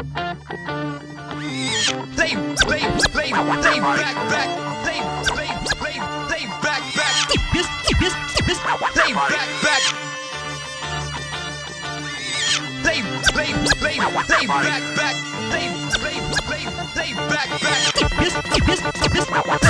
They, they, they, they back, back. They, they, they, they back, back. This, this, this, They back, back. They, they, they, they back, back. They, they, they, they back, back. this, this, this,